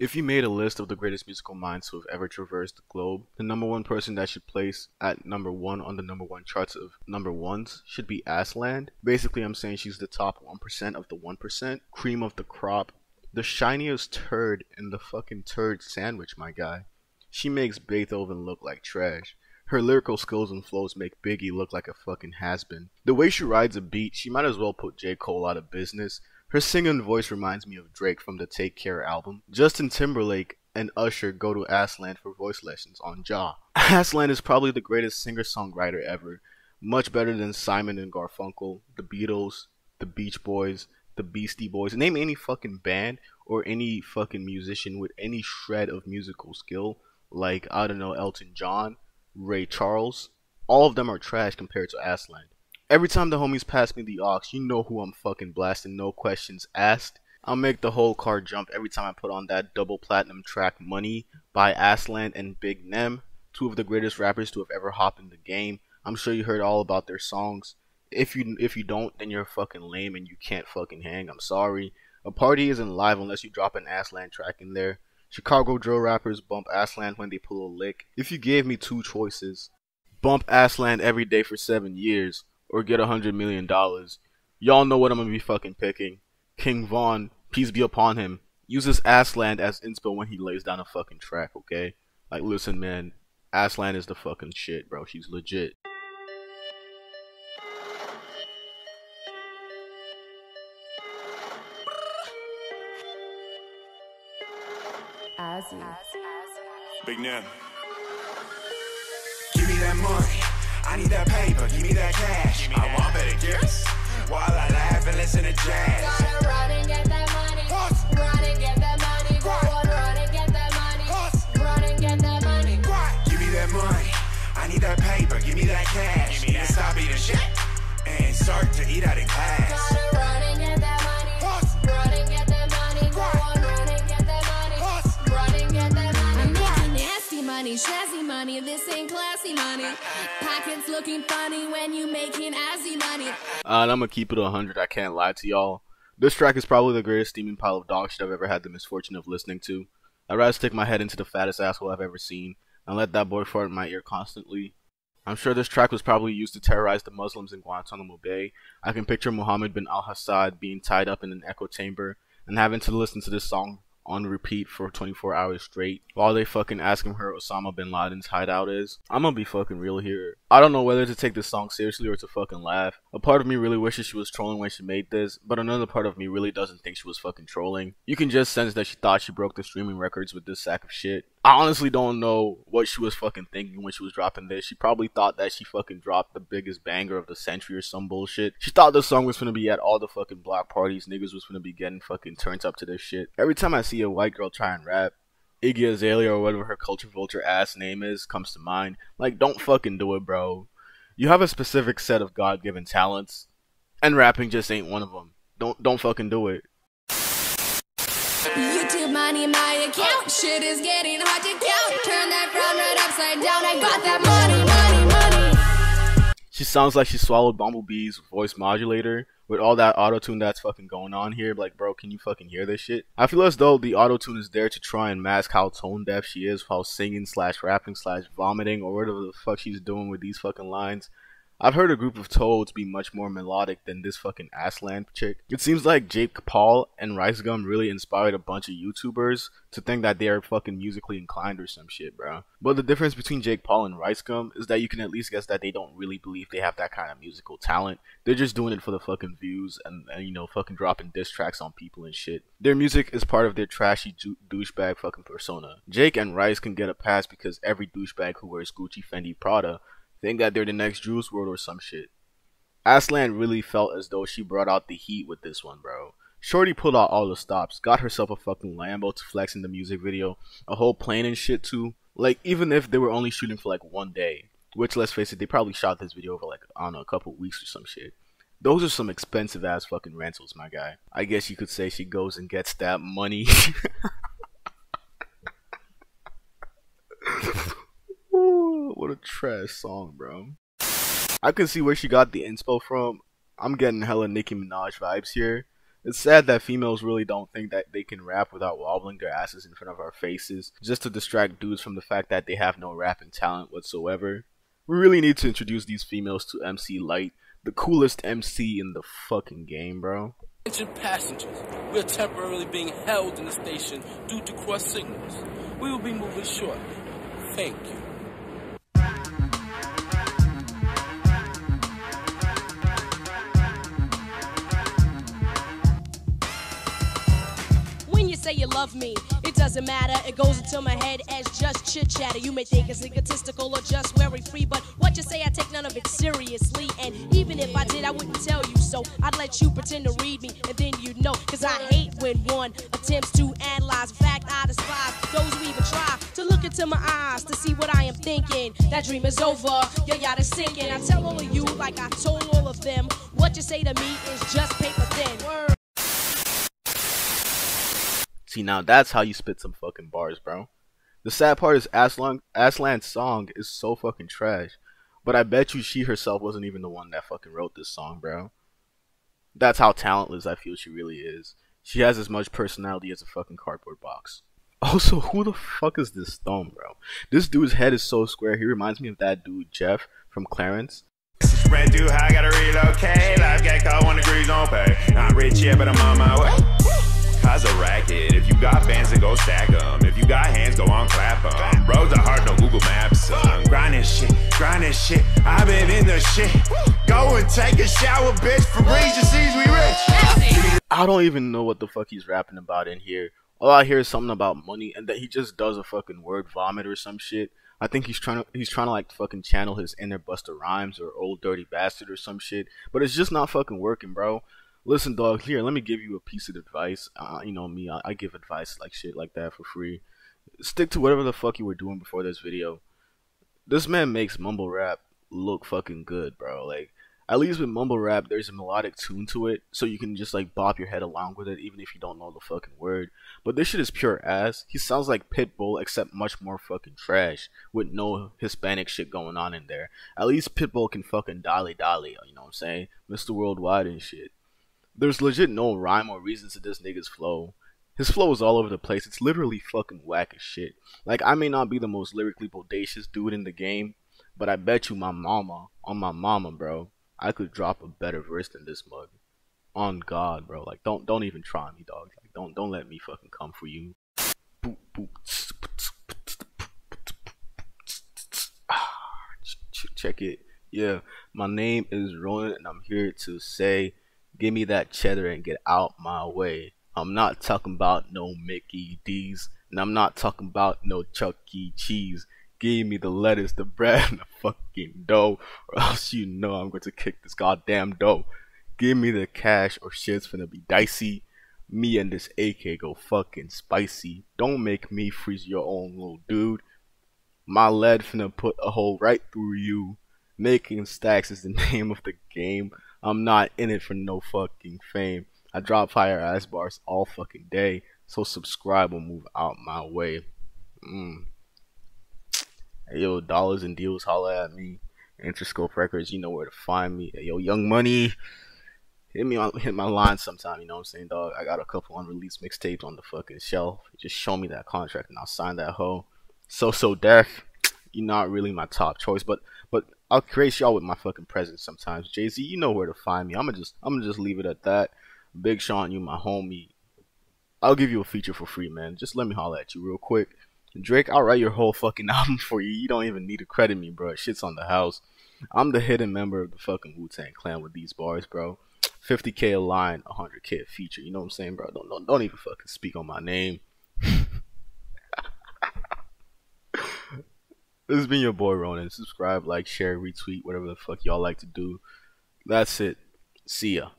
If you made a list of the greatest musical minds who have ever traversed the globe, the number one person that should place at number one on the number one charts of number ones should be Azzyland. Basically, I'm saying she's the top 1% of the 1%, cream of the crop, the shiniest turd in the fucking turd sandwich, my guy. She makes Beethoven look like trash. Her lyrical skills and flows make Biggie look like a fucking has-been. The way she rides a beat, she might as well put J. Cole out of business. Her singing voice reminds me of Drake from the Take Care album. Justin Timberlake and Usher go to Azzyland for voice lessons on Jaw. Azzyland is probably the greatest singer-songwriter ever, much better than Simon and Garfunkel, the Beatles, the Beach Boys, the Beastie Boys. Name any fucking band or any fucking musician with any shred of musical skill, like I don't know Elton John, Ray Charles. All of them are trash compared to Azzyland. Every time the homies pass me the aux, you know who I'm fucking blasting, no questions asked. I'll make the whole car jump every time I put on that double platinum track Money by Azzyland and Big Nem, two of the greatest rappers to have ever hopped in the game. I'm sure you heard all about their songs. If you if you don't, then you're fucking lame and you can't fucking hang. I'm sorry. A party isn't live unless you drop an Azzyland track in there. Chicago drill rappers bump Azzyland when they pull a lick. If you gave me two choices, bump Azzyland every day for seven years, or get a hundred million dollars. Y'all know what I'm gonna be fucking picking. King Von, peace be upon him, Use uses Azzyland as inspo when he lays down a fucking track, okay? Like listen man, Azzyland is the fucking shit, bro. She's legit. Big Nam. Give me that money. I need that paper, give me that cash. Me I that. want better gifts while I laugh and listen to jazz. Gotta run and get that money. Hus. Run and get that money. Go run and get that money. Hus. Run and get that money. Give me that money. I need that paper, give me that cash. Give me that. Stop eating shit and start to eat out in class. Gotta run and get that money. Money. Pockets looking funny when you making money. Uh, and I'm gonna keep it 100. I can't lie to y'all. This track is probably the greatest steaming pile of dog shit I've ever had the misfortune of listening to. I'd rather stick my head into the fattest asshole I've ever seen and let that boy fart in my ear constantly. I'm sure this track was probably used to terrorize the Muslims in Guantanamo Bay. I can picture Mohammed bin al Hassad being tied up in an echo chamber and having to listen to this song on repeat for 24 hours straight while they fucking ask him where Osama bin Laden's hideout is. I'm gonna be fucking real here. I don't know whether to take this song seriously or to fucking laugh. A part of me really wishes she was trolling when she made this, but another part of me really doesn't think she was fucking trolling. You can just sense that she thought she broke the streaming records with this sack of shit. I honestly don't know what she was fucking thinking when she was dropping this. She probably thought that she fucking dropped the biggest banger of the century or some bullshit. She thought the song was gonna be at all the fucking block parties. Niggas was gonna be getting fucking turned up to this shit. Every time I see a white girl try and rap, Iggy Azalea or whatever her culture vulture ass name is comes to mind. Like, don't fucking do it, bro. You have a specific set of God given talents, and rapping just ain't one of them. Don't don't fucking do it. YouTube money in my account. Shit is getting hard to count. Turn that frown right upside down. I got that money, money, money. She sounds like she swallowed Bumblebee's voice modulator with all that auto tune that's fucking going on here. Like, bro, can you fucking hear this shit? I feel as though the auto tune is there to try and mask how tone deaf she is while singing slash rapping slash vomiting or whatever the fuck she's doing with these fucking lines. I've heard a group of toads be much more melodic than this fucking Azzyland chick. It seems like Jake Paul and Rice Gum really inspired a bunch of YouTubers to think that they are fucking musically inclined or some shit, bro. But the difference between Jake Paul and Rice Gum is that you can at least guess that they don't really believe they have that kind of musical talent. They're just doing it for the fucking views and, and you know, fucking dropping diss tracks on people and shit. Their music is part of their trashy ju- douchebag fucking persona. Jake and Rice can get a pass because every douchebag who wears Gucci, Fendi, Prada think that they're the next Juice WRLD or some shit. Azzyland really felt as though she brought out the heat with this one, bro. Shorty pulled out all the stops, got herself a fucking Lambo to flex in the music video, a whole plane and shit too. Like, even if they were only shooting for like one day, which let's face it, they probably shot this video over like, I don't know, a couple weeks or some shit. Those are some expensive ass fucking rentals, my guy. I guess you could say she goes and gets that money. Ooh, what a trash song, bro. I can see where she got the inspo from. I'm getting hella Nicki Minaj vibes here. It's sad that females really don't think that they can rap without wobbling their asses in front of our faces, just to distract dudes from the fact that they have no rapping talent whatsoever. We really need to introduce these females to MC Lyte, the coolest MC in the fucking game, bro. Attention passengers, we are temporarily being held in the station due to cross signals. We will be moving shortly. Thank you. Say you love me, it doesn't matter. It goes into my head as just chit chatter. You may think it's egotistical or just very free, but what you say, I take none of it seriously. And even if I did, I wouldn't tell you so. I'd let you pretend to read me, and then you'd know. Cause I hate when one attempts to analyze. In fact, I despise those who even try to look into my eyes to see what I am thinking. That dream is over, your yacht is sinking. I tell all of you, like I told all of them, what you say to me is just paper thin. Word. See, now that's how you spit some fucking bars, bro. The sad part is Azzyland Azzyland's song is so fucking trash. But I bet you she herself wasn't even the one that fucking wrote this song, bro. That's how talentless I feel she really is. She has as much personality as a fucking cardboard box. Also, who the fuck is this Stone, bro? This dude's head is so square. He reminds me of that dude Jeff from Clarence. Gotta relocate. Life on pay. Rich but I'm on my way. Cause a racket. If you got fans, then go stack 'em. If you got hands, go on clap 'em. Roads are hard, no Google Maps. Uh. Son. Grinding shit, grinding shit. I've been in the. Go and take a shower, bitch. Sees we rich. I don't even know what the fuck he's rapping about in here. All I hear is something about money and that he just does a fucking word vomit or some shit. I think he's trying to he's trying to like fucking channel his inner Busta Rhymes or old dirty bastard or some shit, but it's just not fucking working, bro. Listen, dog. Here, let me give you a piece of advice. Uh, you know me, I, I give advice like shit like that for free. Stick to whatever the fuck you were doing before this video. This man makes mumble rap look fucking good, bro. Like at least with mumble rap, there's a melodic tune to it, so you can just like bop your head along with it, even if you don't know the fucking word. But this shit is pure ass. He sounds like Pitbull, except much more fucking trash, with no Hispanic shit going on in there. At least Pitbull can fucking dolly dolly, you know what I'm saying? Mr. Worldwide and shit. There's legit no rhyme or reason to this nigga's flow. His flow is all over the place. It's literally fucking whack as shit. Like I may not be the most lyrically bodacious dude in the game, but I bet you my mama, on my mama, bro, I could drop a better verse than this mug. On God, bro. Like don't don't even try me, dog. Like don't don't let me fucking come for you. Boop, boop. Ah, ch- Check it. Yeah, my name is Ronan, and I'm here to say, give me that cheddar and get out my way. I'm not talking about no Mickey D's, and I'm not talking about no Chuck E. Cheese. Give me the lettuce, the bread, and the fucking dough, or else you know I'm going to kick this goddamn dough. Give me the cash, or shit's finna be dicey. Me and this AK go fucking spicy. Don't make me freeze your own little dude. My lead finna put a hole right through you. Making stacks is the name of the game. I'm not in it for no fucking fame. I drop fire ass bars all fucking day. So subscribe or move out my way. Mm. Yo, dollars and deals, holla at me. Interscope Records, you know where to find me. Yo, Young Money, hit me on hit my line sometime. You know what I'm saying, dog? I got a couple unreleased mixtapes on the fucking shelf. Just show me that contract and I'll sign that hoe. So So Def, you're not really my top choice, but but I'll grace y'all with my fucking presence sometimes. Jay Z, you know where to find me. I'm gonna just I'm gonna just leave it at that. Big Sean, you my homie. I'll give you a feature for free, man. Just let me holler at you real quick. Drake, I'll write your whole fucking album for you. You don't even need to credit me, bro. Shit's on the house. I'm the hidden member of the fucking Wu Tang Clan with these bars, bro. 50k a line, 100k a feature. You know what I'm saying, bro? Don't don't, don't even fucking speak on my name. this has been your boy Ronan. Subscribe, like, share, retweet, whatever the fuck y'all like to do. That's it. See ya.